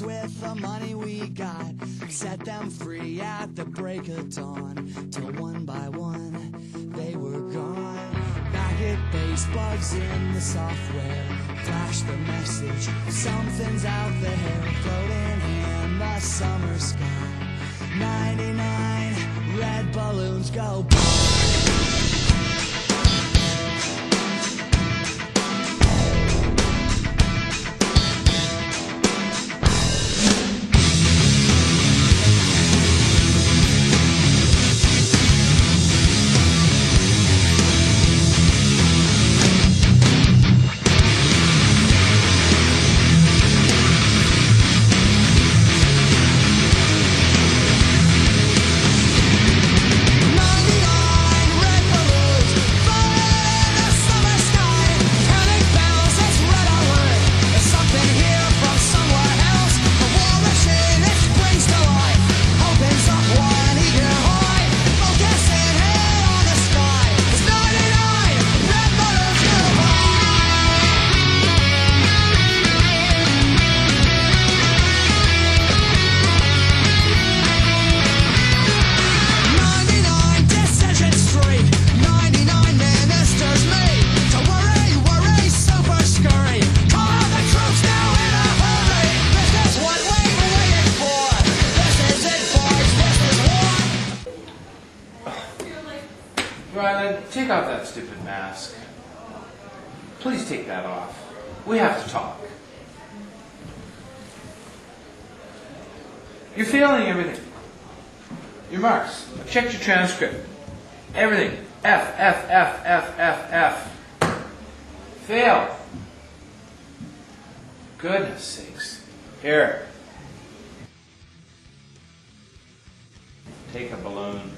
balloons with the money we got. Set them free at the break of dawn. Till one by one they were gone. Back at base, bugs in the software. Flash the message. Something's out there floating in the summer sky. 99 Rylan, take off that stupid mask. Please take that off. We have to talk. You're failing everything. Your marks. I've checked your transcript. Everything. F, F, F, F, F, F. Fail. Goodness sakes. Here. Take a balloon.